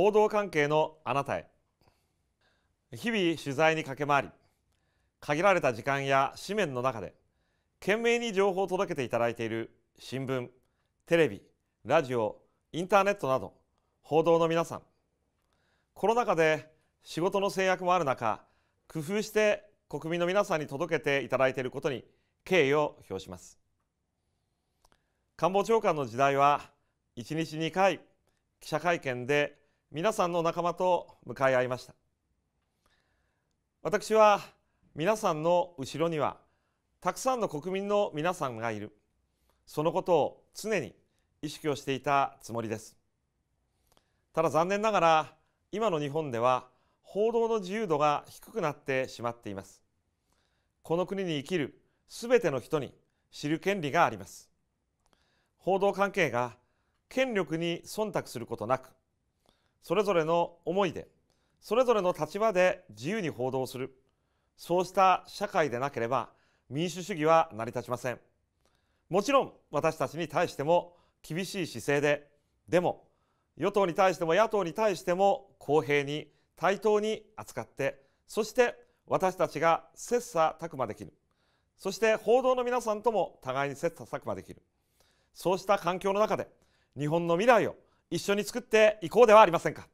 報道関係のあなたへ。日々取材に駆け回り限られた時間や紙面の中で懸命に情報を届けていただいている新聞テレビラジオインターネットなど報道の皆さん。コロナ禍で仕事の制約もある中工夫して国民の皆さんに届けていただいていることに敬意を表します。官房長官の時代は1日2回記者会見で皆さんの仲間と向かい合いました。私は皆さんの後ろにはたくさんの国民の皆さんがいる。そのことを常に意識をしていたつもりです。ただ残念ながら今の日本では報道の自由度が低くなってしまっています。この国に生きるすべての人に知る権利があります。報道関係が権力に忖度することなくそれぞれの思いでそれぞれの立場で自由に報道する。そうした社会でなければ民主主義は成り立ちません。もちろん私たちに対しても厳しい姿勢ででも与党に対しても野党に対しても公平に対等に扱ってそして私たちが切磋琢磨できる。そして報道の皆さんとも互いに切磋琢磨できる。そうした環境の中で日本の未来を一緒に作っていこうではありませんか。